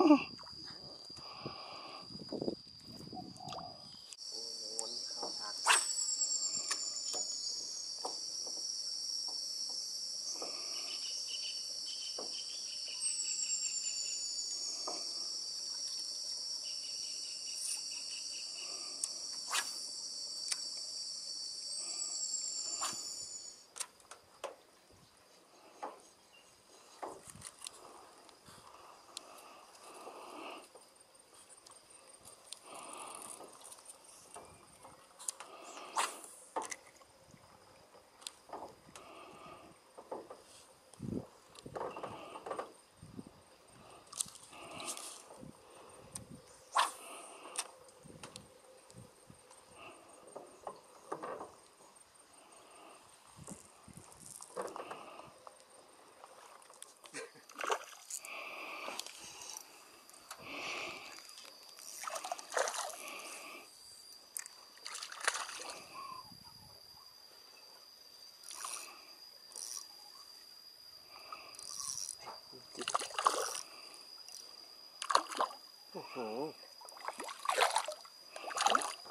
Huh.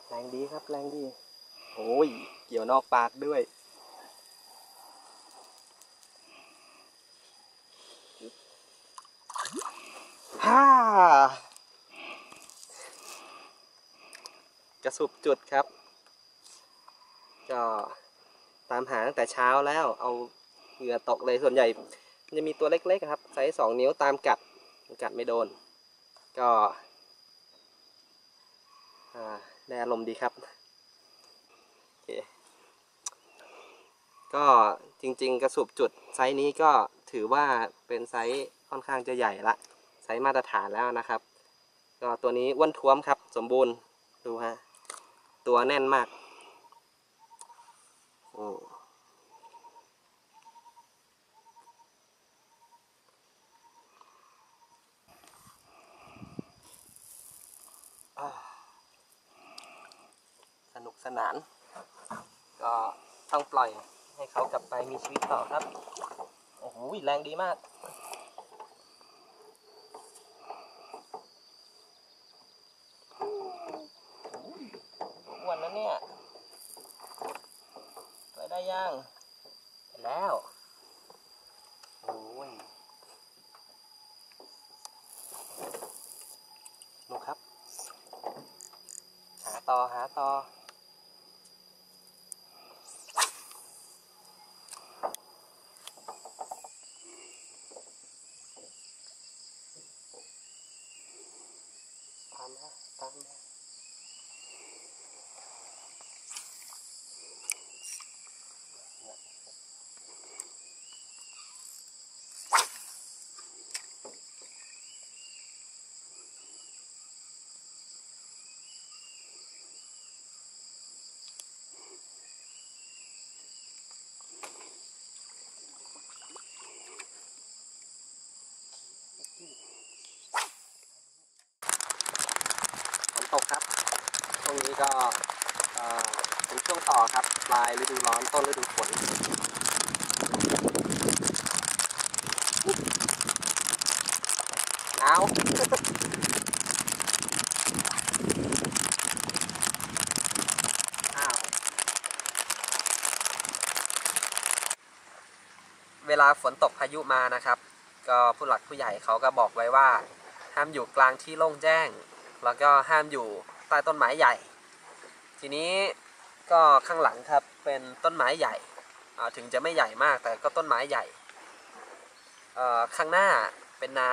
แรงดีครับ แรงดีโอ้ย เกี่ยวนอกปากด้วยฮ่ากระสุบจุดครับ ก็ตามหาตั้งแต่เช้าแล้วเอาเหงื่อตกเลยส่วนใหญ่จะมีตัวเล็กๆครับไซส์สองนิ้วตามกัดกัดไม่โดน ก็ ได้อารมณ์ดีครับโอเคก็จริง ๆ กระสุบจุดไซส์นี้ก็ถือว่าเป็นไซส์ค่อนข้างจะใหญ่ละไซส์มาตรฐานแล้วนะครับ ก็ตัวนี้อ้วนท้วมครับ สมบูรณ์ดูฮะตัวแน่นมากโอ้อ่า สนาน ก็ต้องปล่อยให้เขากลับไปมีชีวิตต่อครับ โอ้โหแรงดีมาก อ้วนนะเนี่ยไปได้ยังไปแล้ว โอ้ยดูครับ หาต่อ หาต่อ ตามมาตามมา ฝนตกครับ ช่วงนี้ ก็เป็นช่วงต่อครับปลายฤดูร้อนต้นฤดูฝนหนาวอ้าวเวลาฝนตกพายุมานะครับ ก็ผู้หลักผู้ใหญ่เขาก็บอกไว้ว่า ห้ามอยู่กลางที่โล่งแจ้ง แล้วก็ห้ามอยู่ใต้ต้นไม้ใหญ่ ทีนี้ก็ข้างหลังครับเป็นต้นไม้ใหญ่ถึงจะไม่ใหญ่มากแต่ก็ต้นไม้ใหญ่ข้างหน้าเป็นน้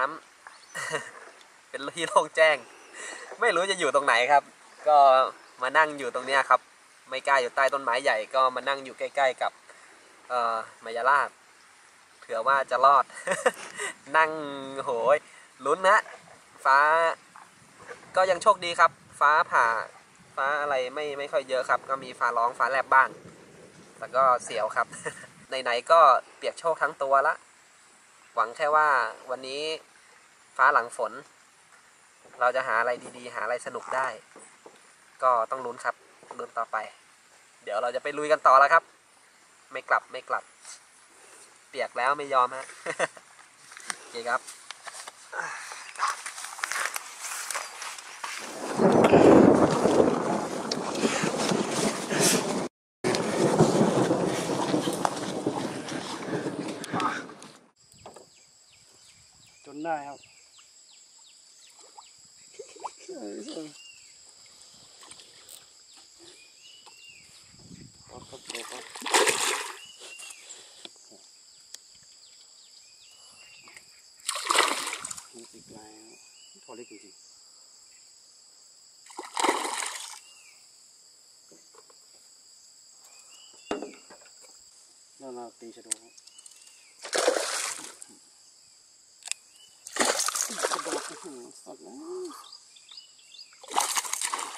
ำเป็นที่โล่งแจ้ง ไม่รู้จะอยู่ตรงไหนครับ ก็มานั่งอยู่ตรงนี้ครับ ไม่กล้าอยู่ใต้ต้นไม้ใหญ่ก็มานั่งอยู่ใกล้ ๆ กับมายาลาบเผื่อว่าจะรอด นั่งโหยลุ้นนะฟ้าก็ยังโชคดีครับ ฟ้าผ่า ฟ้าอะไรไม่ไม่ค่อยเยอะครับ ก็มีฟ้าร้องฟ้าแลบบ้างแต่ก็เสียวครับ ไหนๆก็เปียกโชคทั้งตัวละ หวังแค่ว่าวันนี้ฟ้าหลังฝน เราจะหาอะไรดีๆ หาอะไรสนุกได้ ก็ต้องลุ้นครับลุ้นต่อไป เดี๋ยวเราจะไปลุยกันต่อแล้วครับ ไม่กลับไม่กลับ เปียกแล้วไม่ยอมฮะโอเคครับ จนได้ครับครับครับครับมี ติดลายครับพอเล็กจริงๆแล้วเราตีชะโดครับกระโดดอื้อ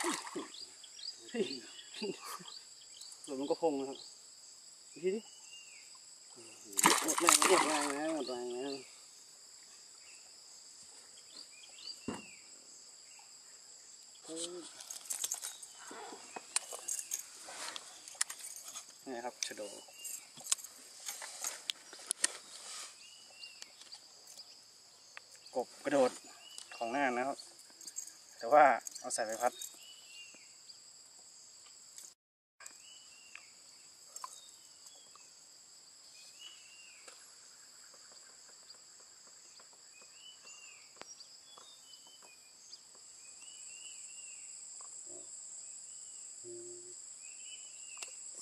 หือสดนะเฮ้ยหลุดมันก็พงนะครับดูทีดิอื้หมดแรงหมดแรงแล้วหมดแรงแล้วนี่ครับชะโดกบกระโดดของหน้านะครับ แต่ว่าเอาใส่ใบพัด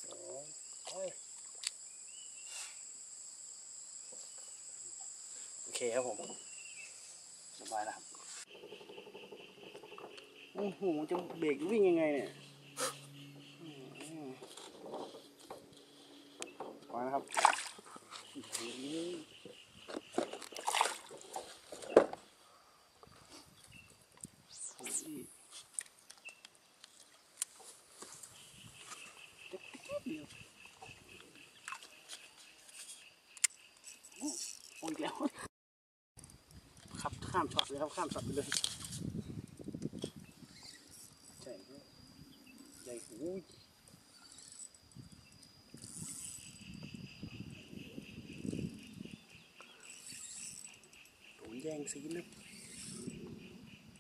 สองโอ้ยโอ เคครับผมสบายนะครับโอ้โหจะเบรกวิ่งยังไงเนี่ยไปนะครับอื้อหือโอ้ยจะปิ๊ดเดียวโอ้โอ้ยอีกแล้ว ครับ ข้ามช็อตเลยครับข้ามช็อตไปเลยใช่ครับใหญ่โอ้ยโดนแย่งซีนนะ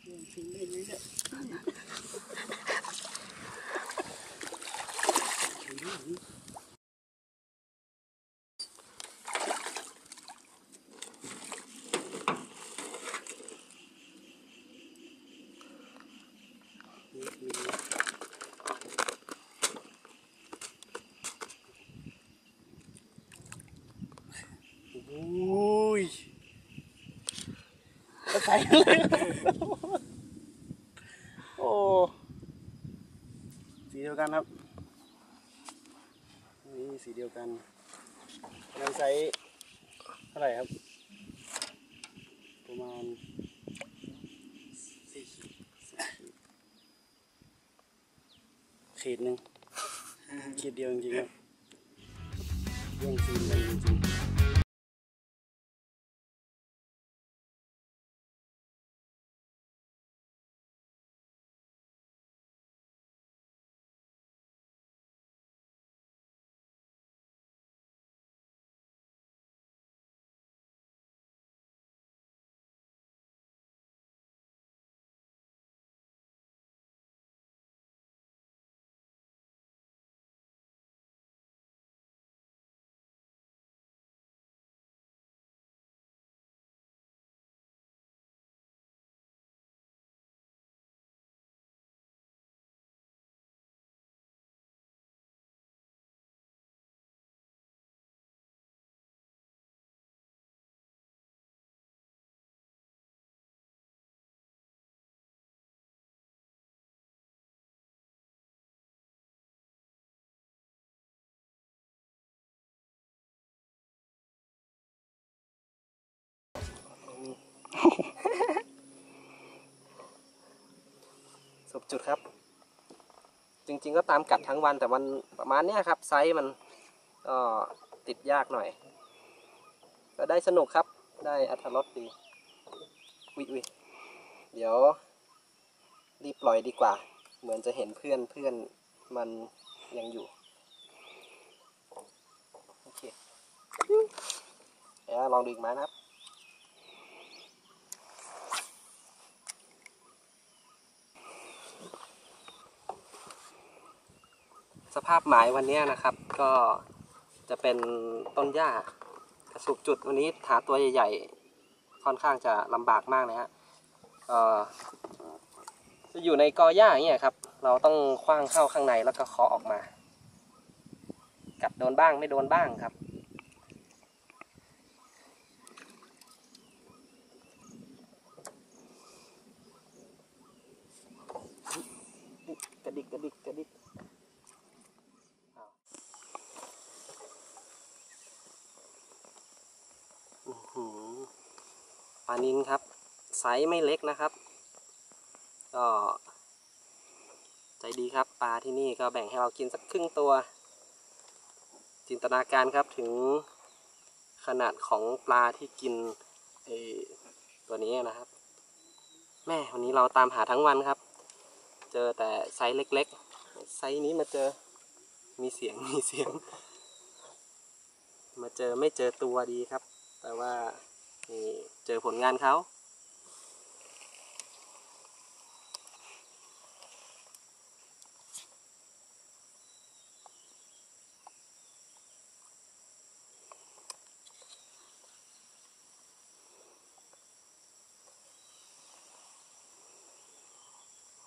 แย่งซีนได้เลยเนี่ยมีมี โอ้ย จะใส่เลยโอ้สีเดียวกันครับนี่สีเดียวกันยังไซส์เท่าไหร่ครับ ประมาณสี่ขีดขีดหนึ่งขีดเดียวจริงๆครับเรื่องซีนเลยจริง จุดครับ จริงๆก็ตามกัดทั้งวันแต่มันประมาณนี้ครับ ไซส์มันก็ติดยากหน่อยก็ได้สนุกครับได้อัธรสดีวิวิเดี๋ยวรีบปล่อยดีกว่า เหมือนจะเห็นเพื่อนเพื่อนมันยังอยู่โอเคเดี๋ยวลองดูอีกมานะครับ สภาพหมายวันนี้นะครับ ก็จะเป็นต้นหญ้ากระสุกจุดวันนี้หาตัวใหญ่ๆ ค่อนข้างจะลำบากมากนะฮะจะอยู่ในกอหญ้าอย่างเงี้ยครับ เราต้องคว้างเข้าข้างในแล้วก็เคาะออกมา กัดโดนบ้างไม่โดนบ้างครับ กระดิกกระดิกกระดิกอ้าวอื้อหือ ปลานินครับไซส์ไม่เล็กนะครับ ก็ ใจดีครับปลาที่นี่ก็แบ่งให้เรากินสักครึ่งตัว จินตนาการครับถึงขนาดของปลาที่กินไอตัวนี้นะครับ แม่วันนี้เราตามหาทั้งวันครับ เจอแต่ไซส์เล็ก ๆ ไซส์นี้มาเจอมีเสียงมีเสียง มาเจอไม่เจอตัวดีครับ แต่ว่านี่ เจอผลงานเขา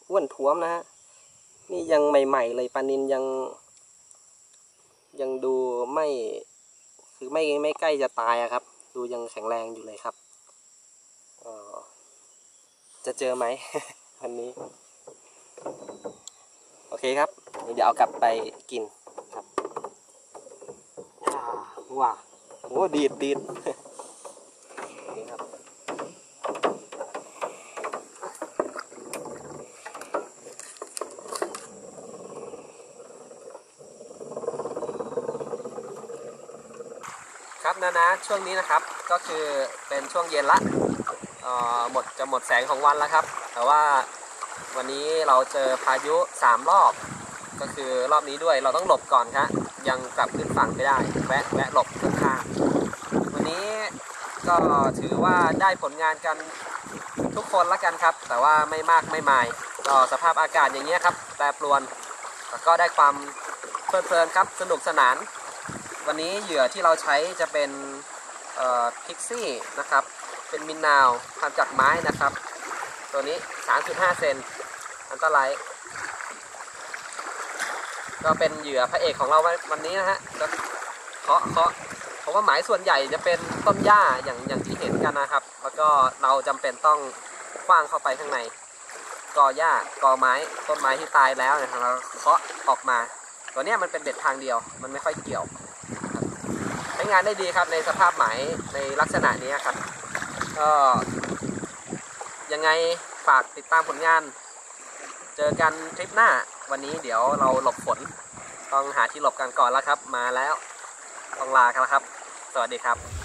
อ้วนท้วมนะฮะ นี่ยังใหม่ๆเลยปลานินยัง ยังดูไม่ คือไม่ไม่ใกล้จะตายอะครับ ดูยังแข็งแรงอยู่เลยครับ จะเจอไหมวันนี้ โอเคครับ เดี๋ยวเอากลับไปกินครับอ่าว้าโอ้ดีดดีดนี่ครับครับนะนะช่วงนี้นะครับก็คือเป็นช่วงเย็นละ หมดจะหมดแสงของวันแล้วครับ แต่ว่าวันนี้เราเจอพายุ 3 รอบ ก็คือรอบนี้ด้วยเราต้องหลบก่อนครับยังกลับขึ้นฝั่งไม่ได้แวะแวะหลบข้างๆวันนี้ก็ถือว่าได้ผลงานกันทุกคนละกันครับ แต่ว่าไม่มากไม่มายก็สภาพอากาศอย่างเงี้ยครับแปรปรวนแต่ก็ได้ความเพลิดเพลินครับสนุกสนาน วันนี้เหยื่อที่เราใช้จะเป็นพิกซี่นะครับ เป็นมินนาวทำจากไม้นะครับ ตัวนี้ 3.5 เซนอันตรายก็เป็นเหยื่อพระเอกของเราวันนี้นะฮะก็เคาะเคาะเพราะว่าหมายส่วนใหญ่จะเป็นต้นหญ้าอย่างอย่างที่เห็นกันนะครับ แล้วก็เราจำเป็นต้องคว้างเข้าไปข้างในกอหญ้ากอไม้ต้นไม้ที่ตายแล้วเนะครับเราเคาะออกมา ตัวนี้มันเป็นเบ็ดทางเดียว มันไม่ค่อยเกี่ยวใช้งานได้ดีครับในสภาพหมายในลักษณะนี้ครับ ก็ยังไงฝากติดตามผลงาน เจอกันทริปหน้า วันนี้เดี๋ยวเราหลบฝน ต้องหาที่หลบกันก่อนแล้วครับ มาแล้ว ต้องลากันแล้วครับ สวัสดีครับ